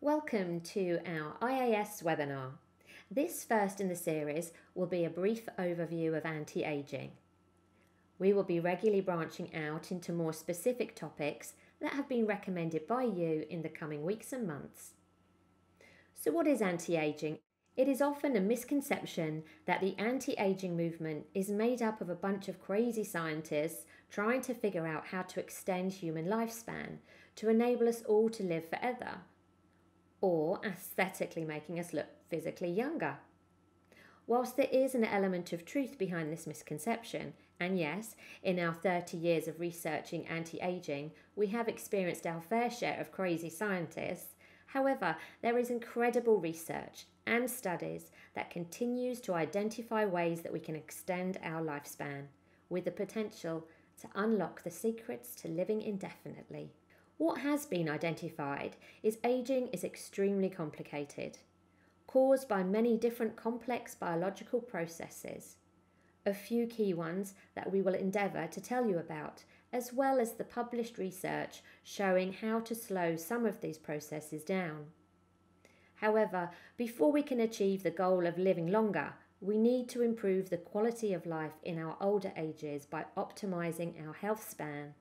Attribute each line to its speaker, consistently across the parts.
Speaker 1: Welcome to our IAS webinar. This first in the series will be a brief overview of anti-aging. We will be regularly branching out into more specific topics that have been recommended by you in the coming weeks and months. So what is anti-aging? It is often a misconception that the anti-aging movement is made up of a bunch of crazy scientists trying to figure out how to extend human lifespan to enable us all to live forever or aesthetically making us look physically younger. Whilst there is an element of truth behind this misconception, and yes, in our 30 years of researching anti aging, we have experienced our fair share of crazy scientists, however, there is incredible research and studies that continues to identify ways that we can extend our lifespan with the potential to unlock the secrets to living indefinitely. What has been identified is aging is extremely complicated, caused by many different complex biological processes. A few key ones that we will endeavour to tell you about, as well as the published research showing how to slow some of these processes down. However, before we can achieve the goal of living longer, we need to improve the quality of life in our older ages by optimising our health span.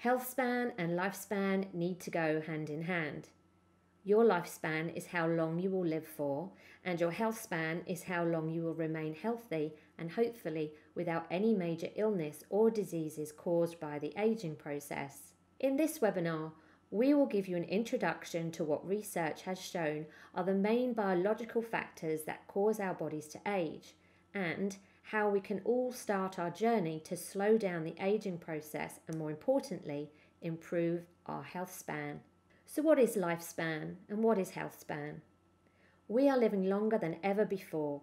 Speaker 1: Health span and lifespan need to go hand in hand. Your lifespan is how long you will live for, and your health span is how long you will remain healthy and hopefully without any major illness or diseases caused by the aging process. In this webinar, we will give you an introduction to what research has shown are the main biological factors that cause our bodies to age and how we can all start our journey to slow down the aging process and, more importantly, improve our health span. So, what is lifespan and what is health span? We are living longer than ever before,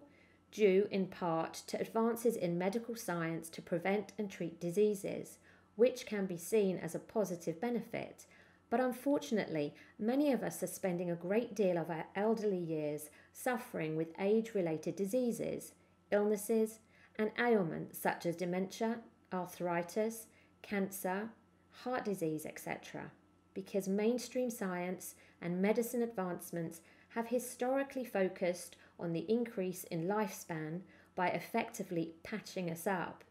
Speaker 1: due in part to advances in medical science to prevent and treat diseases, which can be seen as a positive benefit. But unfortunately, many of us are spending a great deal of our elderly years suffering with age related diseases, illnesses, and ailments such as dementia, arthritis, cancer, heart disease, etc., because mainstream science and medicine advancements have historically focused on the increase in lifespan by effectively patching us up,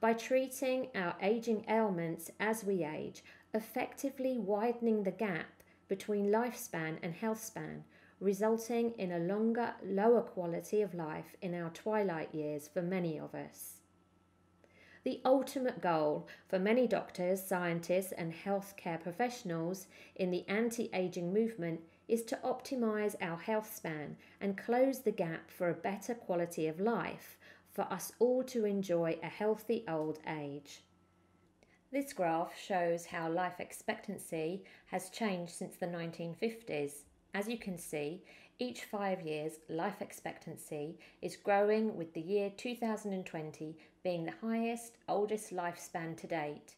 Speaker 1: by treating our aging ailments as we age, effectively widening the gap between lifespan and health span, resulting in a longer, lower quality of life in our twilight years for many of us. The ultimate goal for many doctors, scientists, and healthcare professionals in the anti aging movement is to optimize our health span and close the gap for a better quality of life for us all to enjoy a healthy old age. This graph shows how life expectancy has changed since the 1950s. As you can see, each five years life expectancy is growing with the year 2020 being the highest, oldest lifespan to date.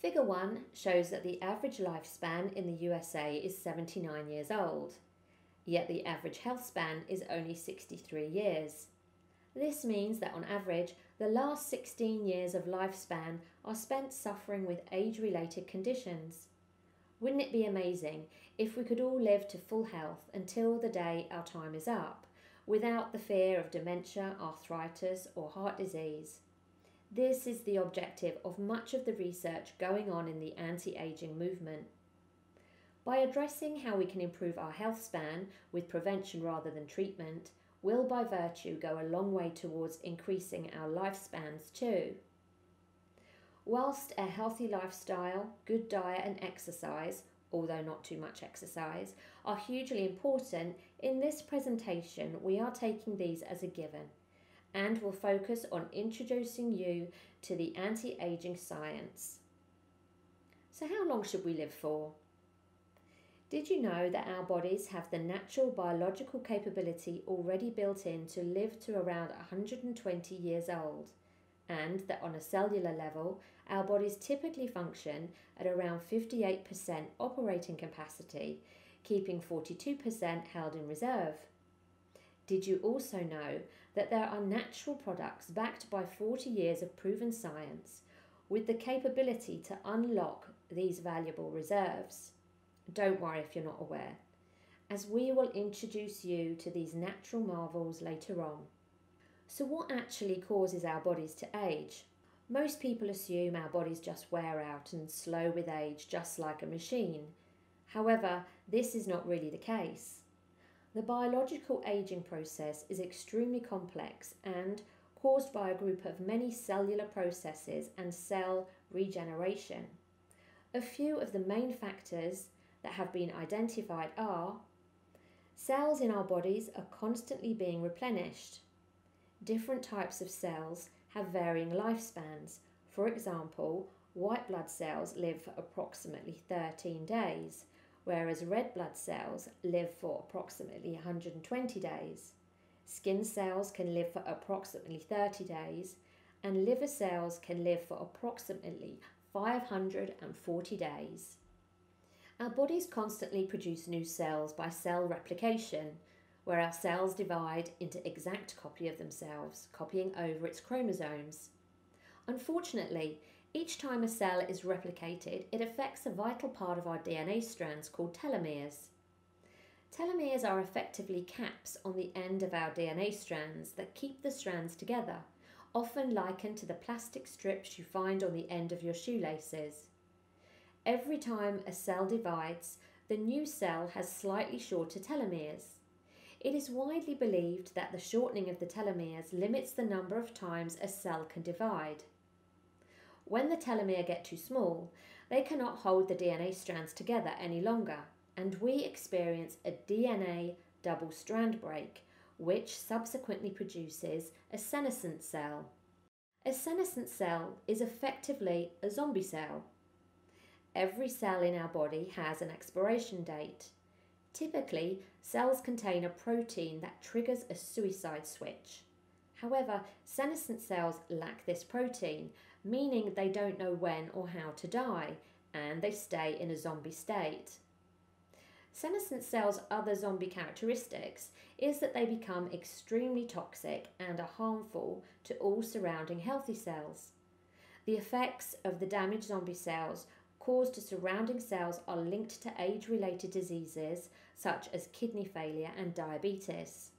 Speaker 1: Figure 1 shows that the average lifespan in the USA is 79 years old, yet the average health span is only 63 years. This means that on average, the last 16 years of lifespan are spent suffering with age related conditions. Wouldn't it be amazing if we could all live to full health until the day our time is up, without the fear of dementia, arthritis, or heart disease? This is the objective of much of the research going on in the anti aging movement. By addressing how we can improve our health span with prevention rather than treatment, will by virtue go a long way towards increasing our lifespans too. Whilst a healthy lifestyle, good diet, and exercise, although not too much exercise, are hugely important, in this presentation we are taking these as a given and will focus on introducing you to the anti aging science. So, how long should we live for? Did you know that our bodies have the natural biological capability already built in to live to around 120 years old? And that on a cellular level, our bodies typically function at around 58% operating capacity, keeping 42% held in reserve. Did you also know that there are natural products backed by 40 years of proven science with the capability to unlock these valuable reserves? Don't worry if you're not aware. as we will introduce you to these natural marvels later on. So, what actually causes our bodies to age? Most people assume our bodies just wear out and slow with age, just like a machine. However, this is not really the case. The biological aging process is extremely complex and caused by a group of many cellular processes and cell regeneration. A few of the main factors that have been identified are cells in our bodies are constantly being replenished. Different types of cells have varying lifespans. For example, white blood cells live for approximately 13 days, whereas red blood cells live for approximately 120 days. Skin cells can live for approximately 30 days, and liver cells can live for approximately 540 days. Our bodies constantly produce new cells by cell replication, where our cells divide into exact copy of themselves, copying over its chromosomes. Unfortunately, each time a cell is replicated, it affects a vital part of our DNA strands called telomeres. Telomeres are effectively caps on the end of our DNA strands that keep the strands together, often likened to the plastic strips you find on the end of your shoelaces. Every time a cell divides, the new cell has slightly shorter telomeres. It is widely believed that the shortening of the telomeres limits the number of times a cell can divide. When the telomere get too small, they cannot hold the DNA strands together any longer and we experience a DNA double strand break, which subsequently produces a senescent cell. A senescent cell is effectively a zombie cell. Every cell in our body has an expiration date. Typically, cells contain a protein that triggers a suicide switch. However, senescent cells lack this protein, meaning they don't know when or how to die, and they stay in a zombie state. Senescent cells' other zombie characteristics is that they become extremely toxic and are harmful to all surrounding healthy cells. The effects of the damaged zombie cells caused to surrounding cells are linked to age related diseases such as kidney failure and diabetes.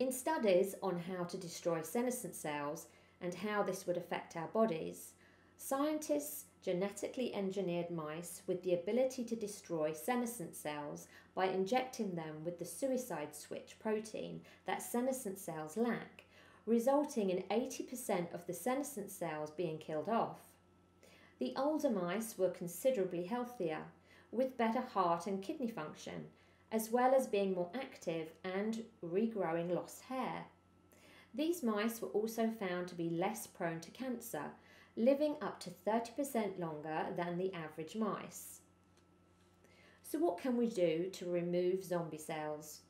Speaker 1: In studies on how to destroy senescent cells and how this would affect our bodies, scientists genetically engineered mice with the ability to destroy senescent cells by injecting them with the suicide switch protein that senescent cells lack, resulting in 80% of the senescent cells being killed off. The older mice were considerably healthier, with better heart and kidney function, as well as being more active and regrowing lost hair. These mice were also found to be less prone to cancer living up to 30% longer than the average mice. So, what can we do to remove zombie cells?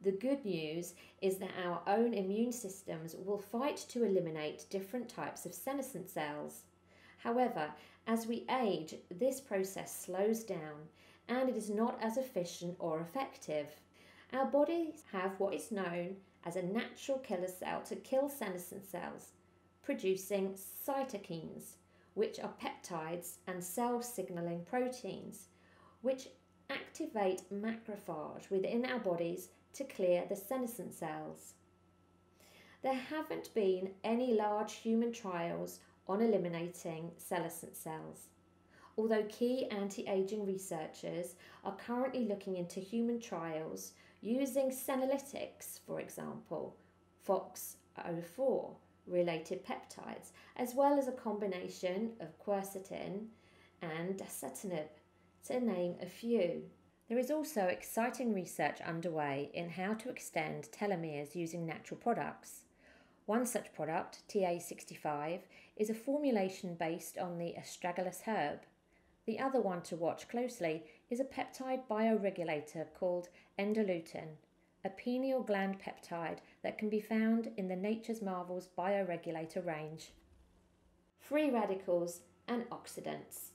Speaker 1: The good news is that our own immune systems will fight to eliminate different types of senescent cells. However, as we age, this process slows down and it is not as efficient or effective. Our bodies have what is known as a natural killer cell to kill senescent cells, producing cytokines, which are peptides and cell signaling proteins, which activate macrophage within our bodies to clear the senescent cells. There haven't been any large human trials on eliminating senescent cells, although key anti aging researchers are currently looking into human trials using senolytics, for example, FOXO4 related peptides, as well as a combination of quercetin and dasatinib, to name a few. There is also exciting research underway in how to extend telomeres using natural products. One such product, TA65, is a formulation based on the astragalus herb. The other one to watch closely is a peptide bioregulator called Endoluten, a pineal gland peptide that can be found in the Nature's Marvels bioregulator range. Free radicals and oxidants.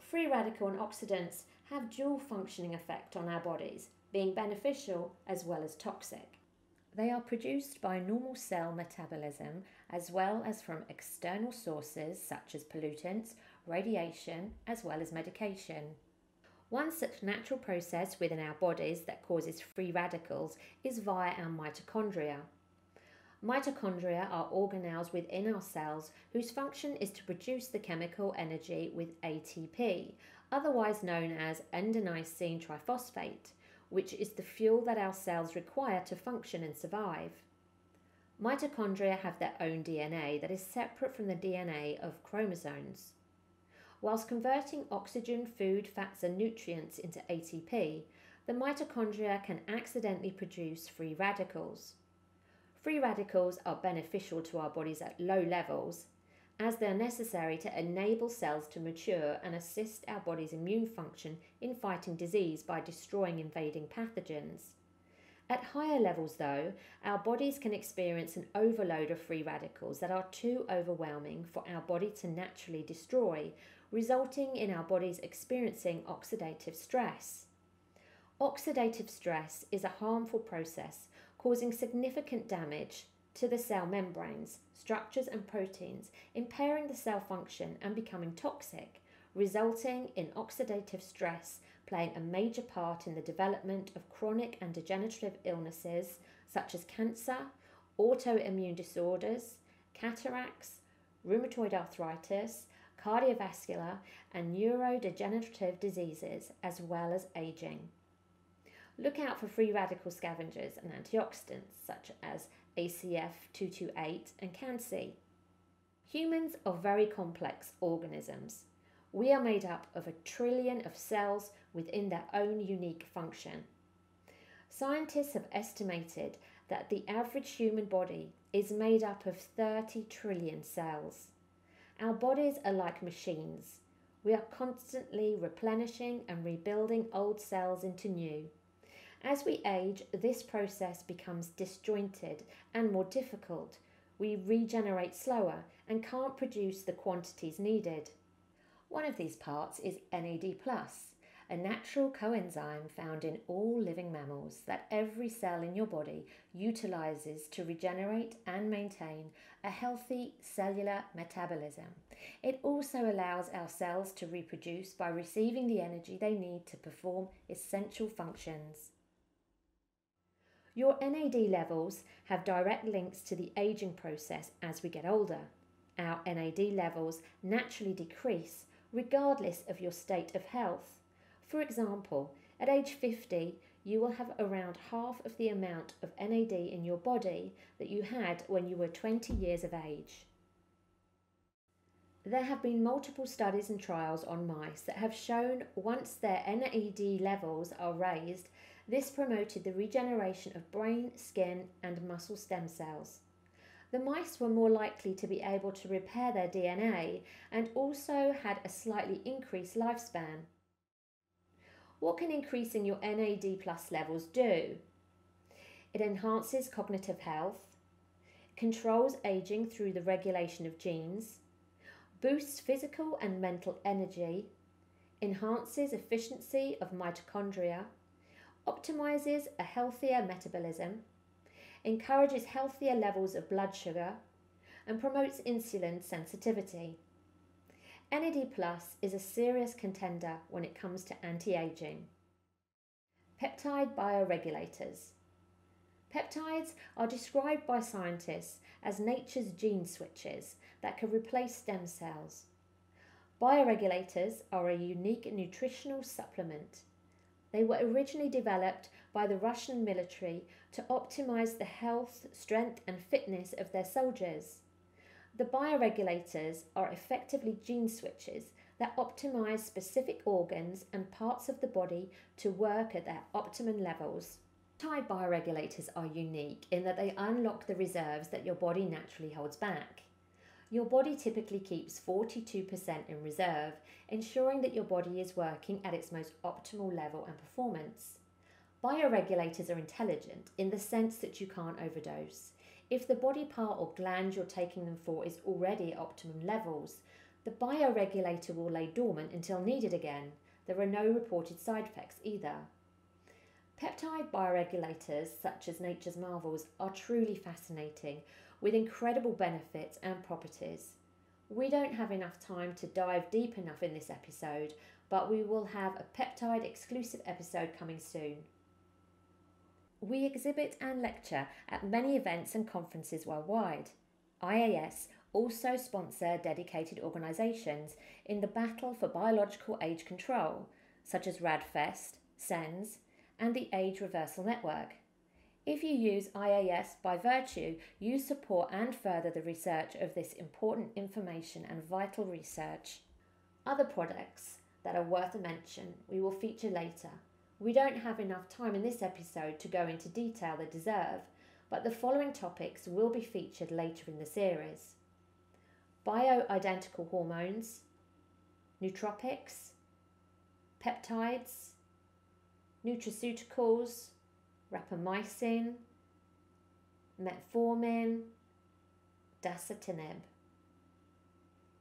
Speaker 1: Free radical and oxidants have dual functioning effect on our bodies, being beneficial as well as toxic. They are produced by normal cell metabolism as well as from external sources such as pollutants, radiation, as well as medication. One such natural process within our bodies that causes free radicals is via our mitochondria. Mitochondria are organelles within our cells whose function is to produce the chemical energy with ATP, otherwise known as adenosine triphosphate, which is the fuel that our cells require to function and survive. Mitochondria have their own DNA that is separate from the DNA of chromosomes. Whilst converting oxygen, food, fats, and nutrients into ATP, the mitochondria can accidentally produce free radicals. Free radicals are beneficial to our bodies at low levels as they are necessary to enable cells to mature and assist our body's immune function in fighting disease by destroying invading pathogens. At higher levels, though, our bodies can experience an overload of free radicals that are too overwhelming for our body to naturally destroy, resulting in our bodies experiencing oxidative stress. Oxidative stress is a harmful process causing significant damage to the cell membranes, structures, and proteins, impairing the cell function and becoming toxic, resulting in oxidative stress playing a major part in the development of chronic and degenerative illnesses such as cancer, autoimmune disorders, cataracts, rheumatoid arthritis, cardiovascular, and neurodegenerative diseases, as well as aging. Look out for free radical scavengers and antioxidants such as ACF228 and Can-C. Humans are very complex organisms. We are made up of a trillion of cells within their own unique function. Scientists have estimated that the average human body is made up of 30 trillion cells. Our bodies are like machines. We are constantly replenishing and rebuilding old cells into new. As we age, this process becomes disjointed and more difficult. We regenerate slower and can't produce the quantities needed. One of these parts is NAD, a natural coenzyme found in all living mammals that every cell in your body utilizes to regenerate and maintain a healthy cellular metabolism. It also allows our cells to reproduce by receiving the energy they need to perform essential functions. Your NAD levels have direct links to the aging process as we get older. Our NAD levels naturally decrease regardless of your state of health. For example, at age 50, you will have around half of the amount of NAD in your body that you had when you were 20 years of age. There have been multiple studies and trials on mice that have shown once their NAD levels are raised, this promoted the regeneration of brain, skin, and muscle stem cells. The mice were more likely to be able to repair their DNA and also had a slightly increased lifespan. What can increasing your NAD plus levels do? It enhances cognitive health, controls aging through the regulation of genes, boosts physical and mental energy, enhances efficiency of mitochondria, optimizes a healthier metabolism, encourages healthier levels of blood sugar, and promotes insulin sensitivity. NAD Plus is a serious contender when it comes to anti aging. Peptide bioregulators. Peptides are described by scientists as nature's gene switches that can replace stem cells. Bioregulators are a unique nutritional supplement they were originally developed by the Russian military to optimize the health, strength, and fitness of their soldiers. The bioregulators are effectively gene switches that optimize specific organs and parts of the body to work at their optimum levels. Peptide bioregulators are unique in that they unlock the reserves that your body naturally holds back. Your body typically keeps 42% in reserve, ensuring that your body is working at its most optimal level and performance. Bioregulators are intelligent in the sense that you can't overdose. If the body part or gland you're taking them for is already at optimum levels, the bioregulator will lay dormant until needed again. There are no reported side effects either. Peptide bioregulators, such as Nature's Marvels, are truly fascinating with incredible benefits and properties. We don't have enough time to dive deep enough in this episode, but we will have a peptide exclusive episode coming soon. We exhibit and lecture at many events and conferences worldwide. IAS also sponsor dedicated organisations in the battle for biological age control, such as RAADfest, SENS, and the Age Reversal Network. If you use IAS by virtue, you support and further the research of this important information and vital research. Other products that are worth a mention we will feature later. We don't have enough time in this episode to go into detail they deserve, but the following topics will be featured later in the series bioidentical hormones, nootropics, peptides, nutraceuticals, rapamycin, metformin, dasatinib.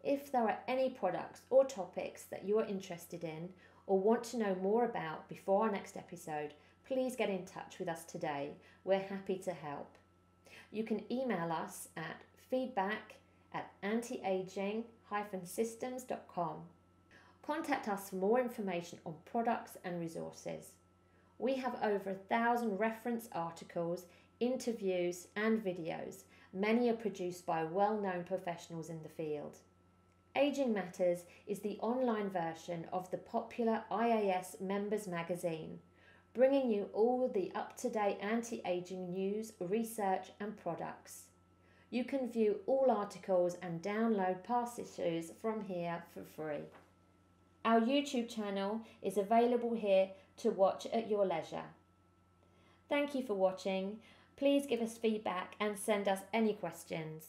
Speaker 1: If there are any products or topics that you are interested in or want to know more about before our next episode, please get in touch with us today. We're happy to help. You can email us at feedback at antiaging-systems.com. Contact us for more information on products and resources. We have over a thousand reference articles, interviews, and videos. Many are produced by well known professionals in the field. Aging Matters is the online version of the popular IAS Members Magazine, bringing you all the up to date anti aging news, research, and products. You can view all articles and download past issues from here for free. Our YouTube channel is available here to watch at your leisure. Thank you for watching. Please give us feedback and send us any questions.